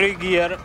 three gear